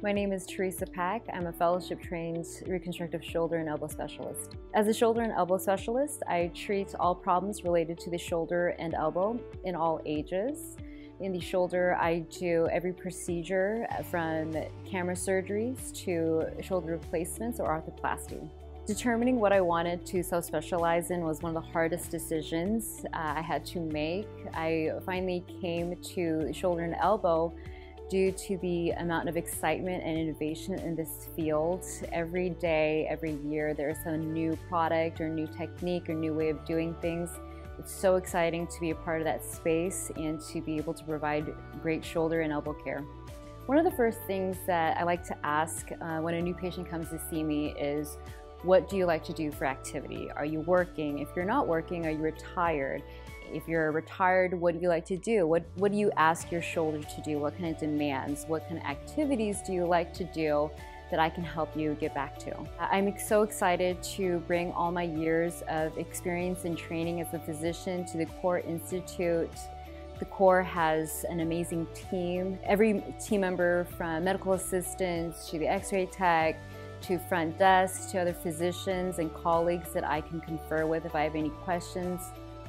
My name is Theresa Pak. I'm a fellowship trained reconstructive shoulder and elbow specialist. As a shoulder and elbow specialist, I treat all problems related to the shoulder and elbow in all ages. In the shoulder, I do every procedure from camera surgeries to shoulder replacements or arthroplasty. Determining what I wanted to self-specialize in was one of the hardest decisions uh, I had to make. I finally came to shoulder and elbow due to the amount of excitement and innovation in this field. Every day, every year, there's some new product or new technique or new way of doing things. It's so exciting to be a part of that space and to be able to provide great shoulder and elbow care. One of the first things that I like to ask uh, when a new patient comes to see me is, what do you like to do for activity? Are you working? If you're not working, are you retired? If you're retired, what do you like to do? What, what do you ask your shoulder to do? What kind of demands? What kind of activities do you like to do that I can help you get back to? I'm so excited to bring all my years of experience and training as a physician to the CORE Institute. The CORE has an amazing team. Every team member from medical assistants to the x-ray tech, to front desk, to other physicians and colleagues that I can confer with if I have any questions.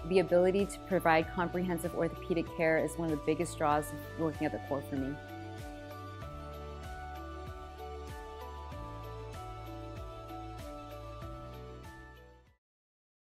The ability to provide comprehensive orthopedic care is one of the biggest draws of working at the CORE for me.